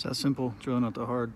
It's that simple, drilling out the hard.